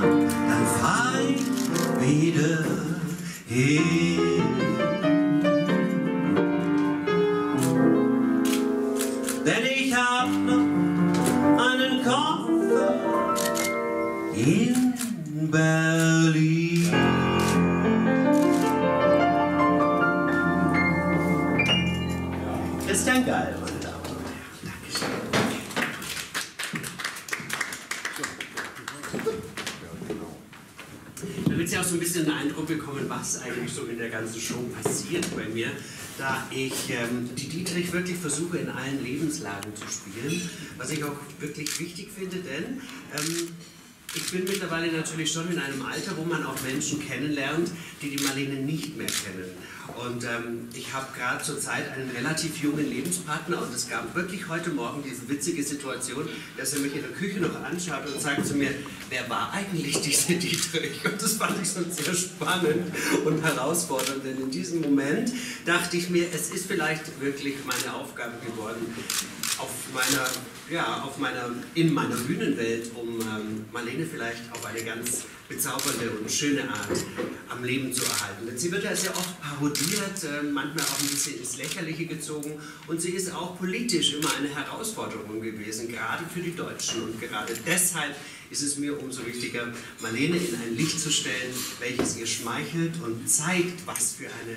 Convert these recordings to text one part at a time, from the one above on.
dann fahr wieder hin. Denn ich hab noch einen Koffer in Berlin. Christian Geil, meine Damen und Herren. Dankeschön. Damit Sie auch so ein bisschen einen Eindruck bekommen, was eigentlich so in der ganzen Show passiert bei mir, da ich ähm, die Dietrich wirklich versuche, in allen Lebenslagen zu spielen, was ich auch wirklich wichtig finde, denn ähm, ich bin mittlerweile natürlich schon in einem Alter, wo man auch Menschen kennenlernt, die die Marlene nicht mehr kennen. Und ähm, ich habe gerade zurzeit einen relativ jungen Lebenspartner und es gab wirklich heute Morgen diese witzige Situation, dass er mich in der Küche noch anschaut und sagt zu mir, wer war eigentlich diese Dietrich? Und das fand ich schon sehr spannend und herausfordernd, denn in diesem Moment dachte ich mir, es ist vielleicht wirklich meine Aufgabe geworden, auf meiner, ja, auf meiner, in meiner Bühnenwelt, um ähm, Marlene vielleicht auf eine ganz bezaubernde und schöne Art am Leben zu erhalten. Denn sie wird ja sehr oft parodiert, äh, manchmal auch ein bisschen ins Lächerliche gezogen und sie ist auch politisch immer eine Herausforderung gewesen, gerade für die Deutschen. Und gerade deshalb ist es mir umso wichtiger, Marlene in ein Licht zu stellen, welches ihr schmeichelt und zeigt, was für eine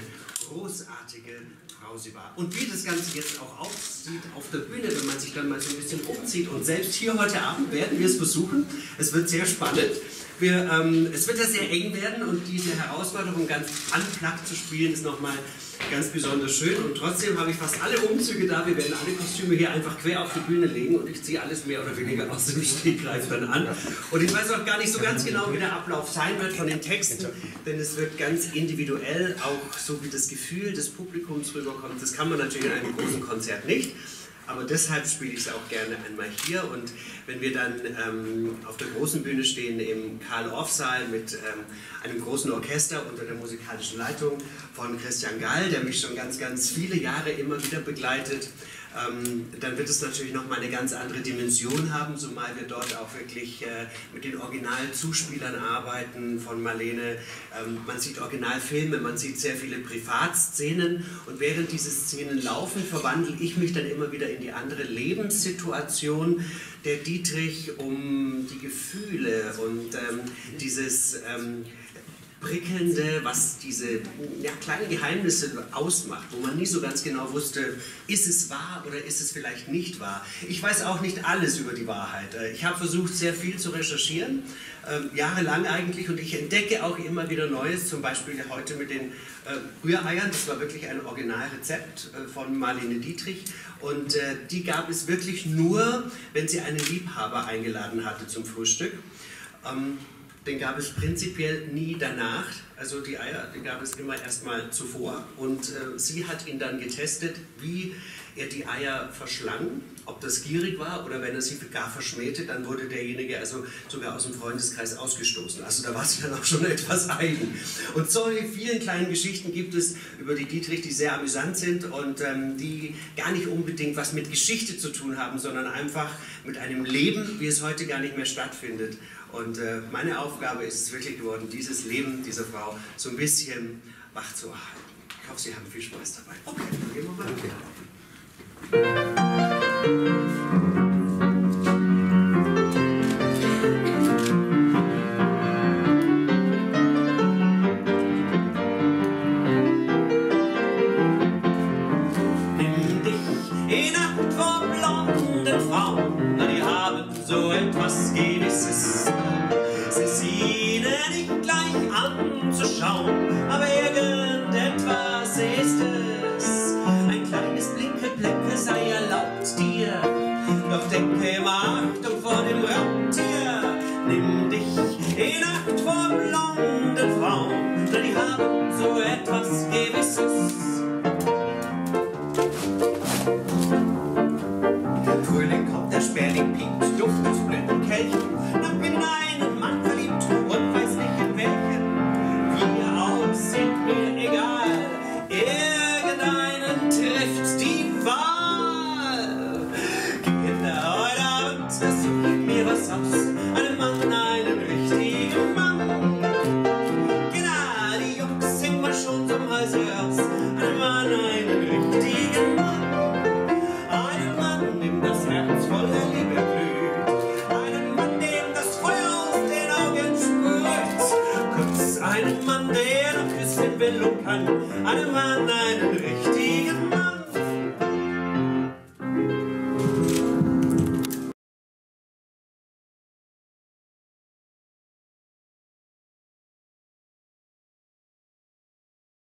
großartige Frau sie war. Und wie das Ganze jetzt auch aussieht auf der Bühne, wenn man sich dann mal so ein bisschen umzieht. Und selbst hier heute Abend werden wir es versuchen. Es wird sehr spannend. Wir, ähm, es wird ja sehr eng werden und diese Herausforderung, ganz unplugged zu spielen, ist nochmal ganz besonders schön. Und trotzdem habe ich fast alle Umzüge da. Wir werden alle Kostüme hier einfach quer auf die Bühne legen und ich ziehe alles mehr oder weniger aus dem Stegreif dann an. Und ich weiß auch gar nicht so ganz genau, wie der Ablauf sein wird von den Texten, denn es wird ganz individuell, auch so wie das Gefühl des Publikums rüberkommt. Das kann man natürlich in einem großen Konzert nicht. Aber deshalb spiele ich es auch gerne einmal hier. Und wenn wir dann ähm, auf der großen Bühne stehen im Karl-Orff-Saal mit ähm, einem großen Orchester unter der musikalischen Leitung von Christian Gall, der mich schon ganz, ganz viele Jahre immer wieder begleitet, ähm, dann wird es natürlich nochmal eine ganz andere Dimension haben, zumal wir dort auch wirklich äh, mit den Originalzuspielern arbeiten von Marlene. Ähm, man sieht Originalfilme, man sieht sehr viele Privatszenen und während diese Szenen laufen, verwandle ich mich dann immer wieder in die andere Lebenssituation der Dietrich, um die Gefühle und ähm, dieses ähm, prickelnde, was diese ja, kleinen Geheimnisse ausmacht, wo man nie so ganz genau wusste, ist es wahr oder ist es vielleicht nicht wahr. Ich weiß auch nicht alles über die Wahrheit. Äh, Ich habe versucht, sehr viel zu recherchieren, ähm, jahrelang eigentlich, und ich entdecke auch immer wieder Neues, zum Beispiel heute mit den äh, Rühreiern. Das war wirklich ein Originalrezept äh, von Marlene Dietrich. Und äh, die gab es wirklich nur, wenn sie einen Liebhaber eingeladen hatte zum Frühstück. Ähm, den gab es prinzipiell nie danach. Also die Eier, den gab es immer erstmal zuvor. Und äh, sie hat ihn dann getestet, wie er die Eier verschlang, ob das gierig war oder wenn er sie gar verschmähte, dann wurde derjenige also sogar aus dem Freundeskreis ausgestoßen. Also da war sie dann auch schon etwas eigen. Und solche vielen kleinen Geschichten gibt es über die Dietrich, die sehr amüsant sind und ähm, die gar nicht unbedingt was mit Geschichte zu tun haben, sondern einfach mit einem Leben, wie es heute gar nicht mehr stattfindet. Und äh, meine Aufgabe ist es wirklich geworden, dieses Leben dieser Frau so ein bisschen wach zu erhalten. Ich hoffe, Sie haben viel Spaß dabei. Okay, dann gehen wir mal. Okay. Nimm dich anzuschauen, aber irgendetwas ist es. Ein kleines Blinkelblecke sei erlaubt dir, doch denke immer Achtung vor dem Raubtier. Nimm dich in Acht vor blonden Frauen, na, die haben so etwas Gewisses. Reise erst einmal einen richtigen Mann. Einen Mann, dem das Herz voller Liebe blüht. Einen Mann, dem das Feuer aus den Augen sprüht. Kurz einen Mann, der noch küssen will und kann. Einen Mann, einen richtigen Mann.